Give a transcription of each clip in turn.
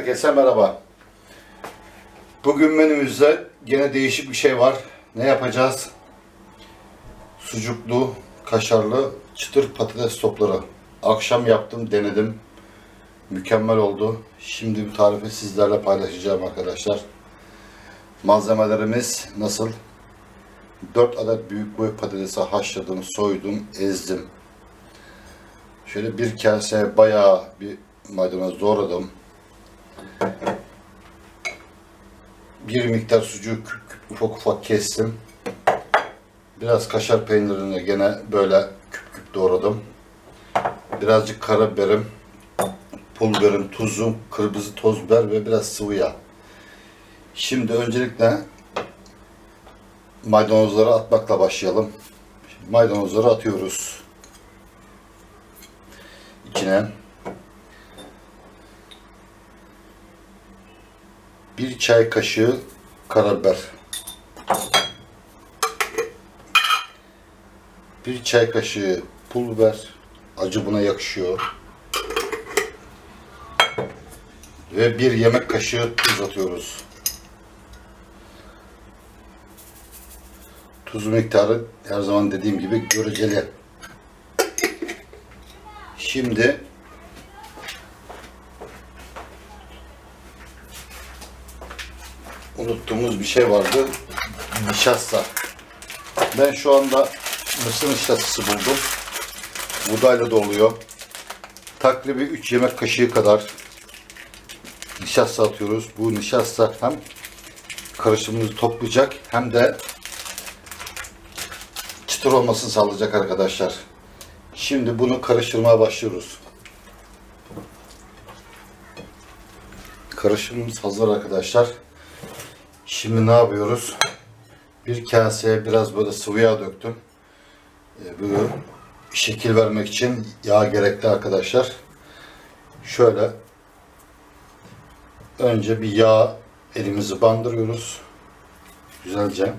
Herkese merhaba. Bugün menümüzde gene değişik bir şey var. Ne yapacağız? Sucuklu, kaşarlı, çıtır patates topları. Akşam yaptım, denedim. Mükemmel oldu. Şimdi bu tarifi sizlerle paylaşacağım arkadaşlar. Malzemelerimiz nasıl? 4 adet büyük boy patatesi haşladım, soydum, ezdim. Şöyle bir kase bayağı bir maydanoz doğradım. Bir miktar sucuğu ufak ufak kestim. Biraz kaşar peynirini gene böyle küp küp doğradım. Birazcık karabiberim, pul biberim, tuzum, kırmızı toz biber ve biraz sıvı yağ. Şimdi öncelikle maydanozları atmakla başlayalım. Şimdi maydanozları atıyoruz. İçine bir çay kaşığı karabiber. Bir çay kaşığı pul biber. Acı buna yakışıyor. Ve bir yemek kaşığı tuz atıyoruz. Tuz miktarı her zaman dediğim gibi göreceli. Şimdi unuttuğumuz bir şey vardı. Nişasta. Ben şu anda mısır nişastası buldum. Buğdayla da oluyor. Takribi 3 yemek kaşığı kadar nişasta atıyoruz. Bu nişasta hem karışımımızı toplayacak hem de çıtır olmasını sağlayacak arkadaşlar. Şimdi bunu karıştırmaya başlıyoruz. Karışımımız hazır arkadaşlar. Şimdi ne yapıyoruz? Bir kaseye biraz böyle sıvı yağ döktüm. Ee, bu şekil vermek için yağ gerekli arkadaşlar. Şöyle önce bir yağ elimizi bandırıyoruz. Güzelce.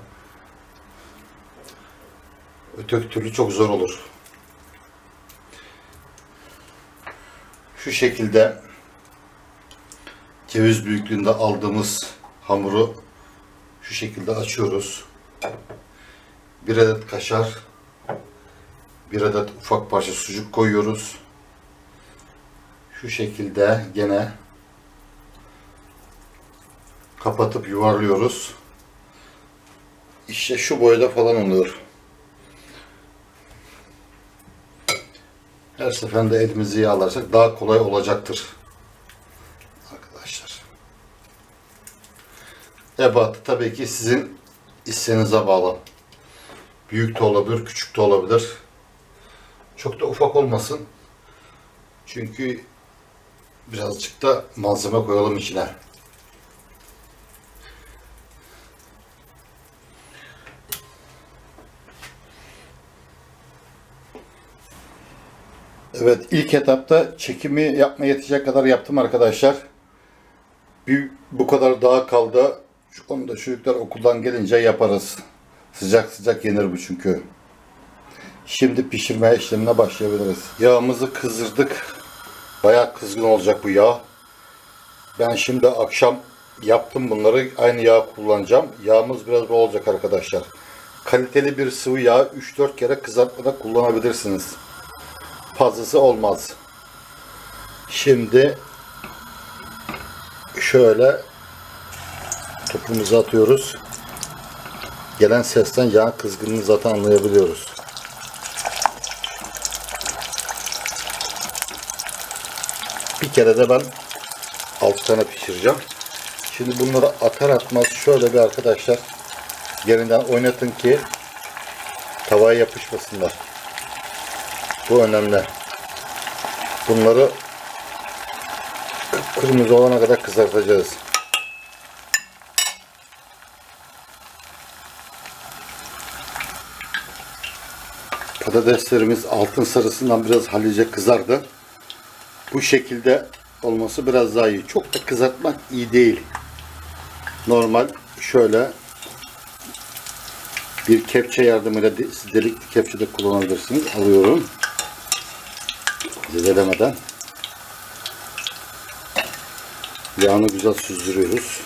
Öteki türlü çok zor olur. Şu şekilde ceviz büyüklüğünde aldığımız hamuru şu şekilde açıyoruz. Bir adet kaşar, bir adet ufak parça sucuk koyuyoruz. Şu şekilde gene kapatıp yuvarlıyoruz. İşte şu boyda falan oluyor. Her seferinde elimizi yağlarsak daha kolay olacaktır. Arkadaşlar. Ebatı tabii ki sizin isteğinize bağlı. Büyük de olabilir, küçük de olabilir. Çok da ufak olmasın. Çünkü birazcık da malzeme koyalım içine. Evet ilk etapta çekimi yapmaya yetecek kadar yaptım arkadaşlar. Bir bu kadar daha kaldı. Onu da çocuklar okuldan gelince yaparız. Sıcak sıcak yenir bu çünkü. Şimdi pişirme işlemine başlayabiliriz. Yağımızı kızdırdık. Bayağı kızgın olacak bu yağ. Ben şimdi akşam yaptım bunları. Aynı yağ kullanacağım. Yağımız biraz bol olacak arkadaşlar. Kaliteli bir sıvı yağ 3-4 kere kızartmada kullanabilirsiniz fazlası olmaz. Şimdi şöyle topumuzu atıyoruz. Gelen sesten yağ kızgınlığını zaten anlayabiliyoruz. Bir kere de ben 6 tane pişireceğim. Şimdi bunları atar atmaz şöyle bir arkadaşlar yerinden oynatın ki tavaya yapışmasınlar. Bu önemli. Bunları kırmızı olana kadar kızartacağız. Patateslerimiz altın sarısından biraz hallice kızardı. Bu şekilde olması biraz daha iyi. Çok da kızartmak iyi değil. Normal şöyle bir kepçe yardımıyla delikli kepçe de kullanabilirsiniz. Alıyorum zedelemeden Yağını güzel süzdürüyoruz.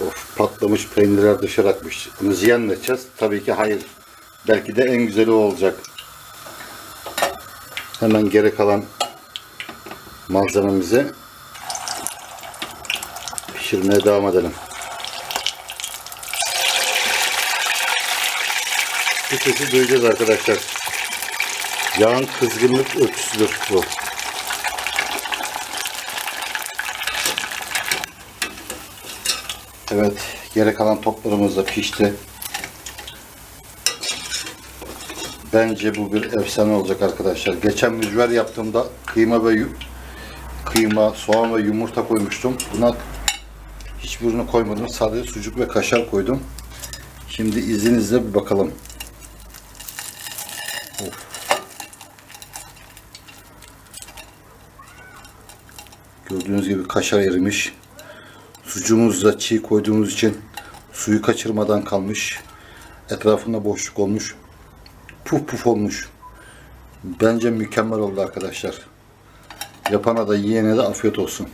Of patlamış peynirler dışarı akmış. Bunu ziyan edeceğiz? Tabii ki hayır. Belki de en güzeli olacak. Hemen geri kalan malzememizi pişirmeye devam edelim. Bu sesi duyacağız arkadaşlar. Yağın kızgınlık ölçüsüdür bu. Evet, geri kalan toplarımız da pişti. Bence bu bir efsane olacak arkadaşlar. Geçen mücver yaptığımda kıyma ve kıyma, soğan ve yumurta koymuştum. Buna hiçbirini koymadım. Sadece sucuk ve kaşar koydum. Şimdi izninizle bir bakalım. Of. Gördüğünüz gibi kaşar erimiş. Sucuğumuz da çiğ koyduğumuz için suyu kaçırmadan kalmış. Etrafında boşluk olmuş. Puf puf olmuş. Bence mükemmel oldu arkadaşlar. Yapana da yiyene de afiyet olsun.